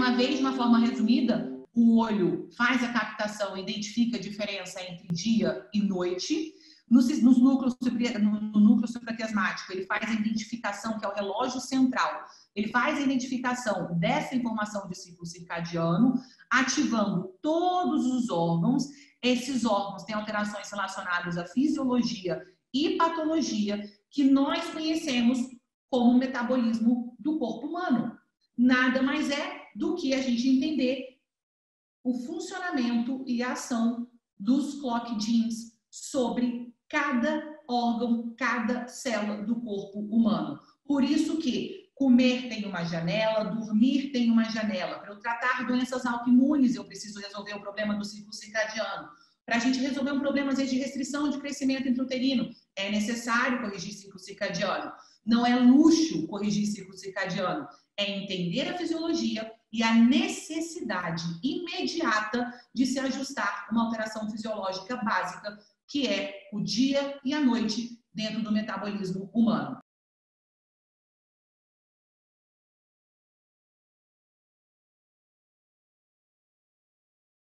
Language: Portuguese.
uma vez, de uma forma resumida, o olho faz a captação, identifica a diferença entre dia e noite. Nos, núcleos, no núcleo supraquiasmático, ele faz a identificação, que é o relógio central, ele faz a identificação dessa informação de ciclo circadiano, ativando todos os órgãos. Esses órgãos têm alterações relacionadas à fisiologia e patologia que nós conhecemos como metabolismo do corpo humano. Nada mais é do que a gente entender o funcionamento e a ação dos clock genes sobre cada órgão, cada célula do corpo humano. Por isso que comer tem uma janela, dormir tem uma janela. Para eu tratar doenças autoimunes, eu preciso resolver o problema do ciclo circadiano. Para a gente resolver um problema, às vezes, de restrição de crescimento intrauterino, é necessário corrigir ciclo circadiano. Não é luxo corrigir ciclo circadiano, é entender a fisiologia e a necessidade imediata de se ajustar uma alteração fisiológica básica, que é o dia e a noite dentro do metabolismo humano.